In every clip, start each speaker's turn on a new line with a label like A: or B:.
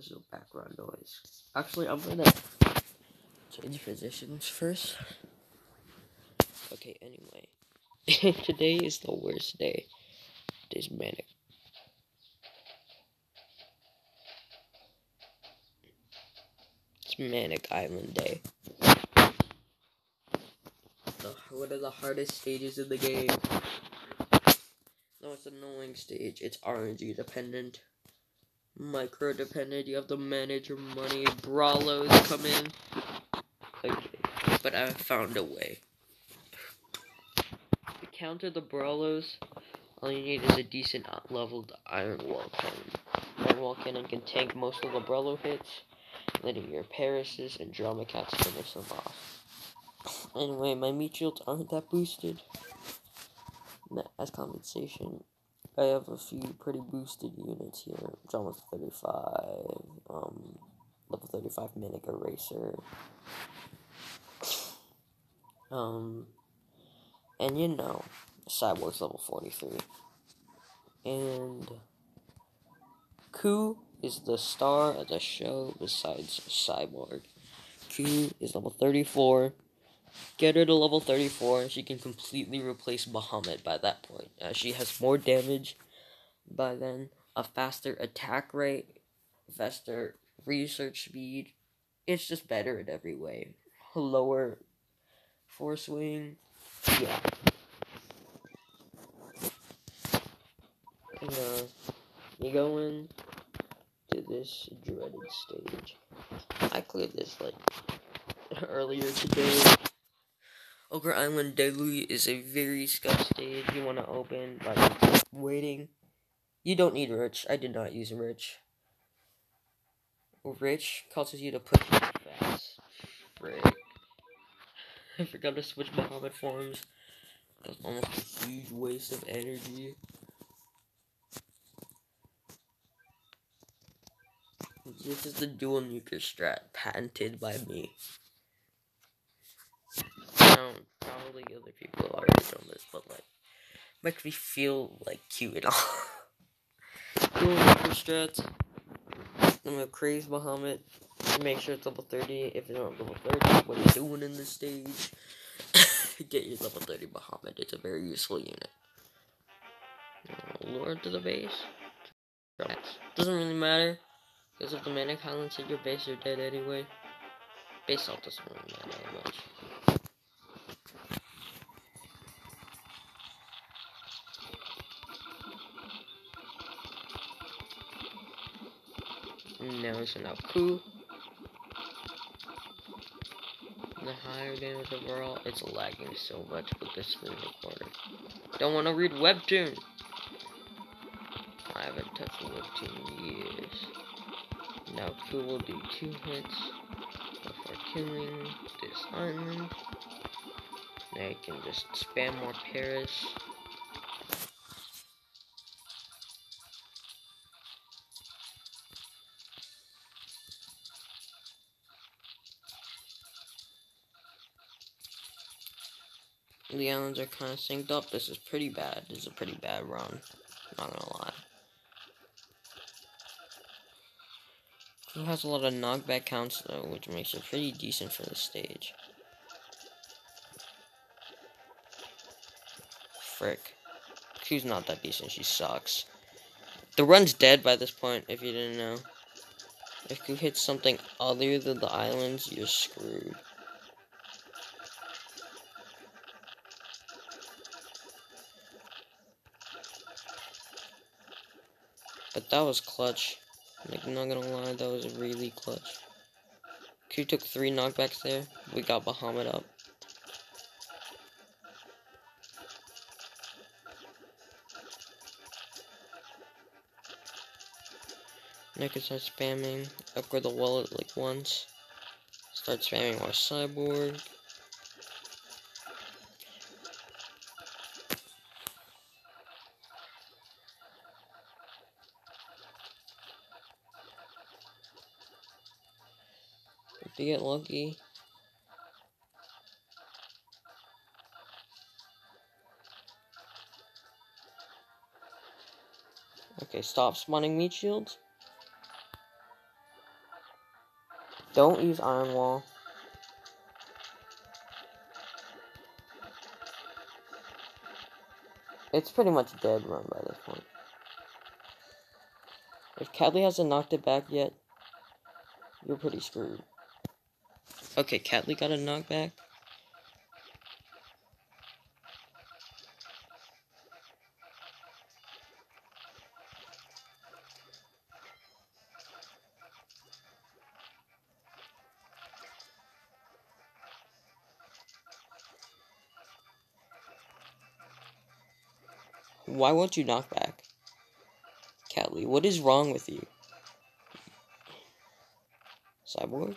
A: There's no background noise. Actually, I'm gonna change positions first. Okay, anyway. Today is the worst day. Today's manic. It's Manic Island Day. The, one of the hardest stages in the game. No, it's annoying stage. It's RNG dependent. Micro dependent. You have to manage your money. Brawlos come in. Okay. But I found a way. To counter the Brawlos, all you need is a decent leveled Iron Wall Cannon. Iron Wall Cannon can tank most of the Brawlo hits, letting your Parises and Drama Cats finish them off. Anyway, my meat shields aren't that boosted. As compensation, I have a few pretty boosted units here. Drama 35, um, level 35 Manic Eraser. Um, and you know, Cyborg's level 43. And Kuu is the star of the show besides Cyborg. Kuu is level 34. Get her to level 34, and she can completely replace Bahamut by that point. Uh, she has more damage by then, a faster attack rate, faster research speed. It's just better in every way. Lower force wing. Yeah. And, uh, you go in to this dreaded stage. I cleared this, like, earlier today. Ogre Island Deluge is a very scuff stage you want to open by waiting. You don't need Rich. I did not use Rich. Rich causes you to push fast. Frick. I forgot to switch Bahamut forms. That's almost a huge waste of energy. This is the dual nuker strat patented by me probably other people already know this, but like, makes me feel like cute and all. cool super strats. I'm gonna craze Bahamut. Make sure it's level 30. If it's not level 30, what are you doing in this stage? Get your level 30 Bahamut. It's a very useful unit. Oh, Lure to the base. Doesn't really matter. Because if the Manic Highlands hit your base, you're dead anyway. Base salt doesn't really matter much. Now it's an Aku. The higher damage overall, it's lagging so much with this screen recorder. Don't want to read Webtoon! I haven't touched Webtoon in years. Now Kuu will do two hits before killing this island. You can just spam more Paris. the islands are kind of synced up. This is pretty bad. This is a pretty bad run. Not gonna lie. It has a lot of knockback counts though, which makes it pretty decent for the stage. Frick. She's not that decent, she sucks. The run's dead by this point, if you didn't know. If you hit something other than the islands, you're screwed. But that was clutch. Like, not gonna lie, that was really clutch. Kuu took three knockbacks there. We got Bahamut up. I can start spamming. Upgrade the wallet like once. Start spamming our cyborg. If you get lucky. Okay, stop spawning meat shields. Don't use Iron Wall. It's pretty much dead run by this point. If Catley hasn't knocked it back yet, you're pretty screwed. Okay, Catley got a knockback. Why won't you knock back? Catley, what is wrong with you? Cyborg?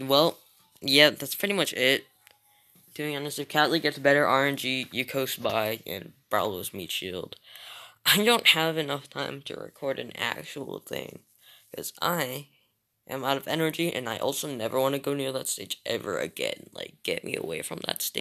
A: Well, yeah, that's pretty much it. To be honest, if Catley gets better RNG, you coast by and Brawlow's Meat Shield. I don't have enough time to record an actual thing. Because I am out of energy and I also never want to go near that stage ever again. Like, get me away from that stage.